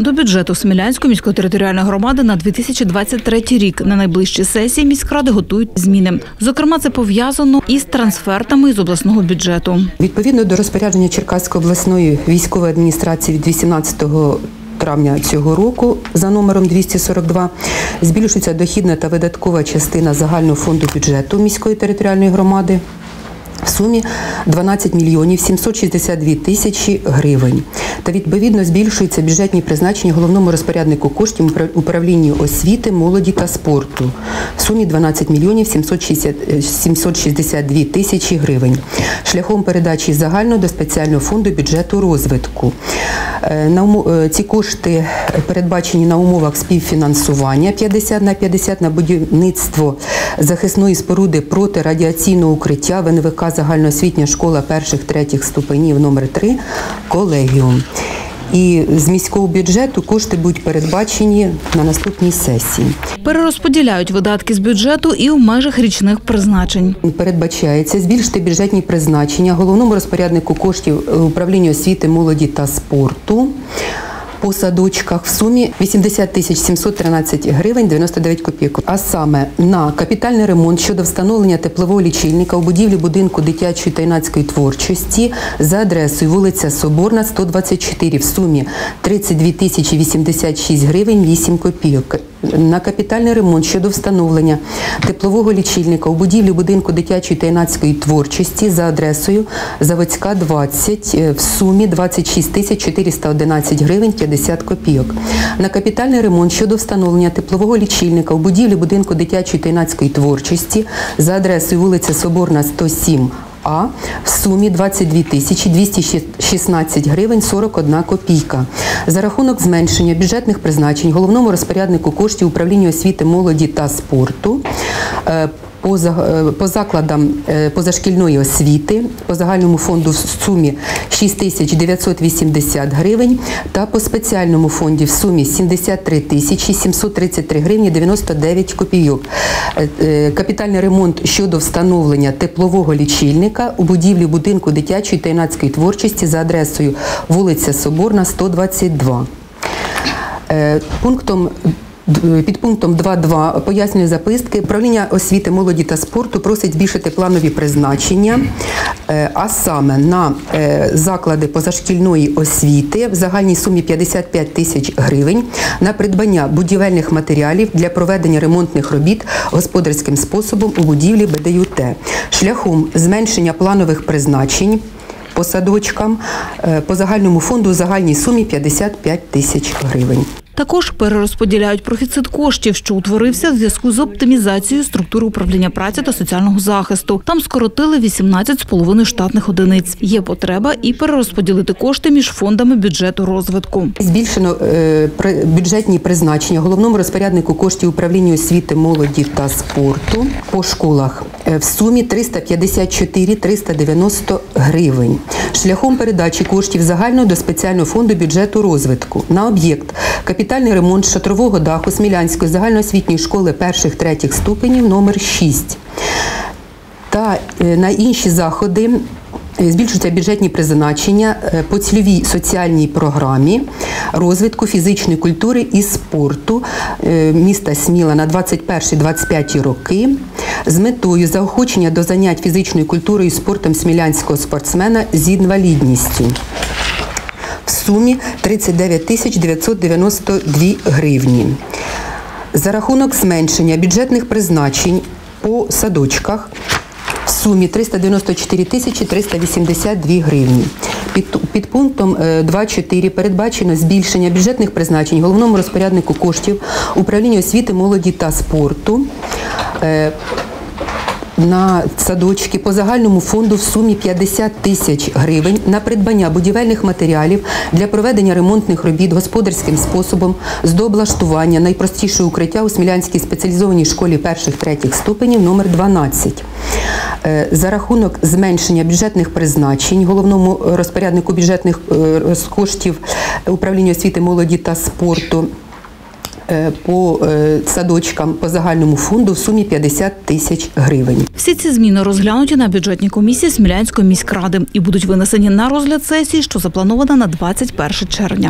До бюджету Смілянської міської територіальної громади на 2023 рік на найближчі сесії міськради готують зміни. Зокрема, це пов'язано із трансфертами з обласного бюджету. Відповідно до розпорядження Черкаської обласної військової адміністрації від 18 травня цього року за номером 242 збільшується дохідна та видаткова частина загального фонду бюджету міської територіальної громади в сумі 12 мільйонів 762 тисячі гривень. Та відповідно збільшуються бюджетні призначення головному розпоряднику коштів управ- управлінню освіти, молоді та спорту в сумі 12 мільйонів 760 е, 762 тисячі гривень шляхом передачі загального до спеціального фонду бюджету розвитку. Е, е, ці кошти передбачені на умовах співфінансування 50 на 50 на будівництво захисної споруди проти радіаційного укриття в Загальноосвітня школа перших третіх ступенів номер 3 колегіум. І з міського бюджету кошти будуть передбачені на наступній сесії. Перерозподіляють видатки з бюджету і у межах річних призначень. Передбачається збільшити бюджетні призначення головному розпоряднику коштів е, управління освіти, молоді та спорту по садочках в сумі 80 тисяч 713 гривень 99 копійок. А саме на капітальний ремонт щодо встановлення теплового лічильника у будівлі будинку дитячої та юнацької творчості за адресою вулиця Соборна, 124 в сумі 32 тисячі 86 гривень 8 копійок на капітальний ремонт щодо встановлення теплового лічильника у будівлі будинку дитячої та юнацької творчості за адресою Заводська 20 е, в сумі 26 тисяч 411 гривень 50 копійок. На капітальний ремонт щодо встановлення теплового лічильника у будівлі будинку дитячої та юнацької творчості за адресою вулиця Соборна 107 а в сумі 22 тисячі 216 гривень 41 копійка. За рахунок зменшення бюджетних призначень головному розпоряднику коштів управління освіти, молоді та спорту е, по, е, по закладам е, позашкільної освіти по загальному фонду в сумі 6 тисяч 980 гривень та по спеціальному фонді в сумі 73 тисячі 733 гривні 99 копійок. Е, Капітальний ремонт щодо встановлення теплового лічильника у будівлі будинку дитячої та юнацької творчості за адресою вулиця Соборна, 122. Е, Пунктом під пунктом 2.2 пояснює записки. Управління освіти, молоді та спорту просить збільшити планові призначення, е, а саме на е, заклади позашкільної освіти в загальній сумі 55 тисяч гривень на придбання будівельних матеріалів для проведення ремонтних робіт господарським способом у будівлі БДЮТ шляхом зменшення планових призначень по садочкам е, по загальному фонду у загальній сумі 55 тисяч гривень. Також перерозподіляють профіцит коштів, що утворився в зв'язку з оптимізацією структури управління праці та соціального захисту. Там скоротили 18,5 штатних одиниць. Є потреба і перерозподілити кошти між фондами бюджету розвитку. Збільшено е, бюджетні призначення головному розпоряднику коштів управління освіти, молоді та спорту по школах в сумі 354 390 гривень. Шляхом передачі коштів загального до спеціального фонду бюджету розвитку. На об'єкт капітальний ремонт шатрового даху Смілянської загальноосвітньої школи перших третіх ступенів номер 6 та е, на інші заходи е, збільшуються бюджетні призначення е, по цільовій соціальній програмі розвитку фізичної культури і спорту е, міста Сміла на 21-25 роки з метою заохочення до занять фізичною культурою і спортом смілянського спортсмена з інвалідністю в сумі 39 тисяч 992 гривні. За рахунок зменшення бюджетних призначень по садочках в сумі 394 тисячі 382 гривні. Під, під пунктом е, 2.4 передбачено збільшення бюджетних призначень головному розпоряднику коштів управління освіти, молоді та спорту. На садочки по загальному фонду в сумі 50 тисяч гривень на придбання будівельних матеріалів для проведення ремонтних робіт господарським способом з дооблаштування найпростішого укриття у Смілянській спеціалізованій школі перших третіх ступенів номер 12. Е, За рахунок зменшення бюджетних призначень головному розпоряднику бюджетних е, коштів управління освіти, молоді та спорту по е, садочкам по загальному фонду в сумі 50 тисяч гривень. Всі ці зміни розглянуті на бюджетній комісії Смілянської міськради і будуть винесені на розгляд сесії, що запланована на 21 червня.